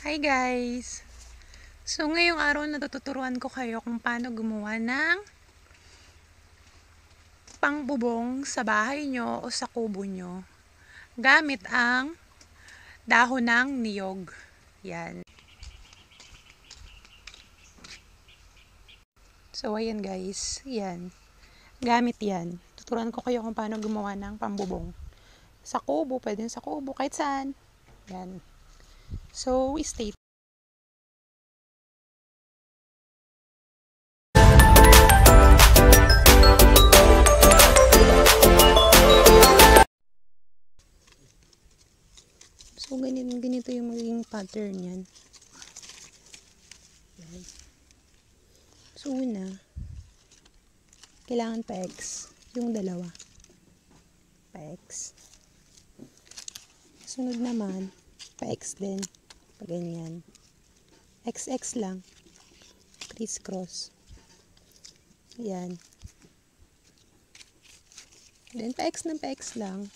Hi guys! So ngayong araw natututuruan ko kayo kung paano gumawa ng pangbubong sa bahay nyo o sa kubo nyo gamit ang dahon ng niyog. Yan. So ayan guys, yan. Gamit yan. Tuturuan ko kayo kung paano gumawa ng pambubong. Sa kubo, pwede sa kubo, kahit saan. Yan. So, stay So, ganito, ganito yung magiging pattern yan. So, una, kailangan pa X. Yung dalawa. Pa X. Sunod naman, pa X din. Ganyan. XX lang. Criss-cross. Yan. Then, pa X ng pa X lang.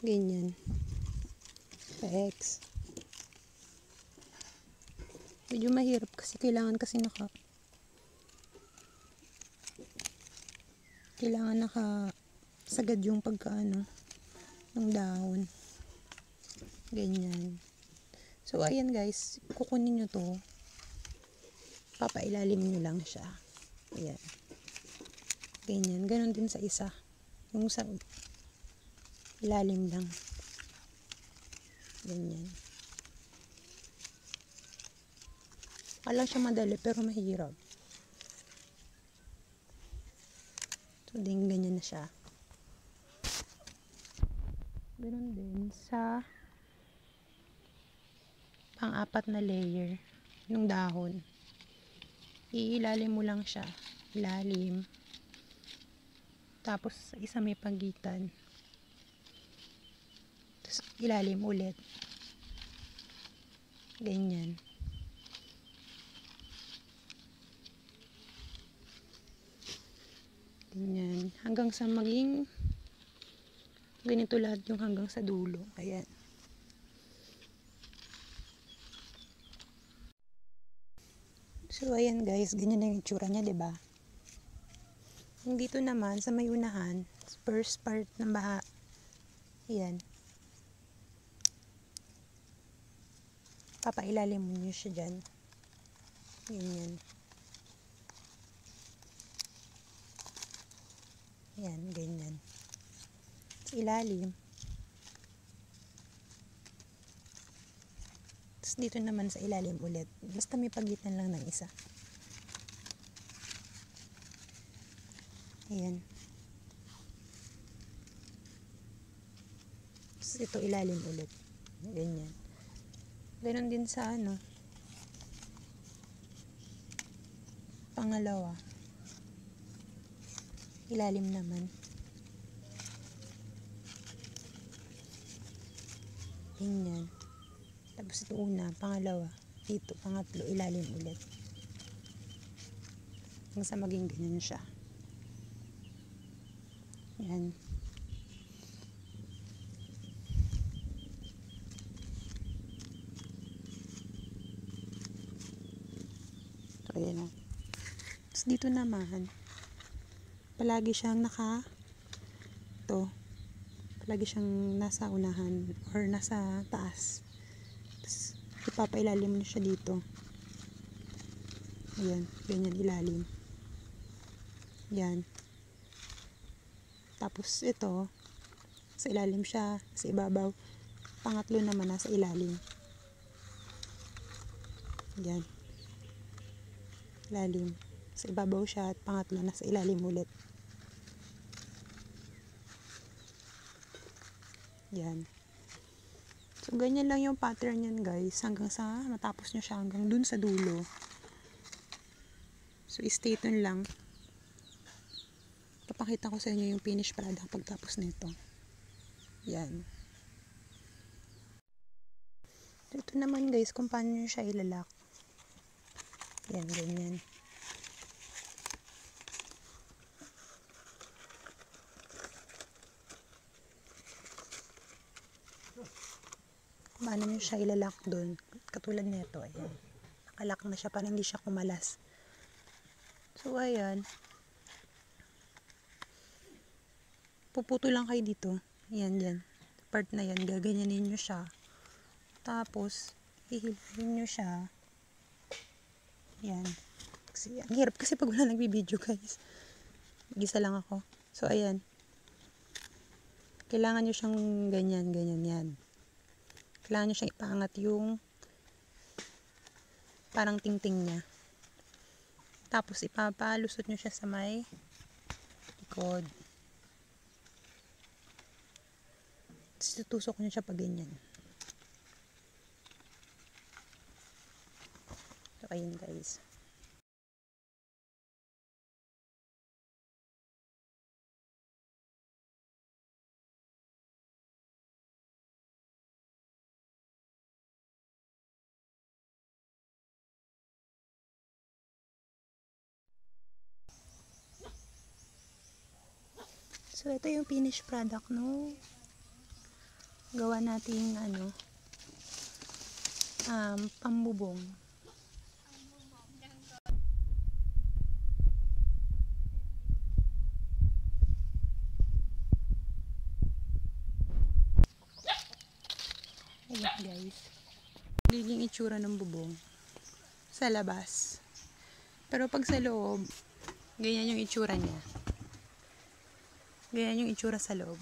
Ganyan. Pa X. Medyo mahirap kasi kailangan kasi naka kailangan naka sagad yung pagkaano ng dahon. Ganyan. So, ayan guys, kukunin nyo to. Papailalim nyo lang siya. Ayan. Ganyan. Ganon din sa isa. Yung sa ilalim lang. Ganyan. Alam siya madali pero mahirap. So, din ganyan na siya. Ganon din sa pang-apat na layer yung dahon. Iilalim mo lang siya. Ilalim. Tapos, isa may pagitan. Tapos, ilalim ulit. Ganyan. Ganyan. Hanggang sa maging ganito lahat yung hanggang sa dulo. Ayan. So, ayan guys. Ganyan na yung itsura niya, 'di ba? Yung dito naman, sa may unahan, first part ng baha. Ayan. Papailalim mo nyo siya dyan. Ganyan. Ayan, ganyan. Ilalim. Tapos dito naman sa ilalim ulit. Basta may pagitan lang ng isa. Ayan. Tapos ito ilalim ulit. Ganyan. Ganon din sa ano. Pangalawa. Ilalim naman. Ganyan. Tapos ito una, pangalawa. Dito, pangatlo, ilalim ulit. Hanggang sa maging ganyan siya. Yan. So, ayan o. Tapos dito naman, palagi siyang naka to palagi siyang nasa unahan or nasa taas. Tapos, ipapailalim mo siya dito. Ayan, ganyan ilalim. Yan. Tapos ito, sa ilalim siya, sa ibabaw. Pangatlo naman nasa ilalim. Yan. Ilalim. Sa ibabaw siya at pangatlo nasa ilalim ulit. Yan. So, ganyan lang yung pattern yan guys. Hanggang sa matapos nyo siya hanggang dun sa dulo. So, stay tuned lang. Papakita ko sa inyo yung finished product pagtapos nito. Yan. Ito naman guys, kung paano nyo siya ilalak. Yan, ganyan. Paano nyo siya ilalak doon. Katulad nito, ayan. Nakalak na siya para hindi siya kumalas. So, ayan. Puputo lang kayo dito. Ayan, yan. Part na yan, gaganyanin nyo siya. Tapos, hihilahin nyo siya. Yan. Kasi, ang hirap kasi pag wala nagbibideo, guys. Gisa lang ako. So, ayan. Kailangan nyo siyang ganyan, ganyan, yan. Kailangan nyo siyang ipaangat yung parang tingting niya. Tapos, ipapalusot nyo siya sa may likod. Tapos, tutusok nyo siya pag ganyan. So, ayun guys. So, ito yung finished product no gawa nating ano um, pambubong. Ayan guys. Magiging itsura ng bubong sa labas. Pero pag sa loob, ganyan yung itsura niya. Ganyan yung itsura sa loob.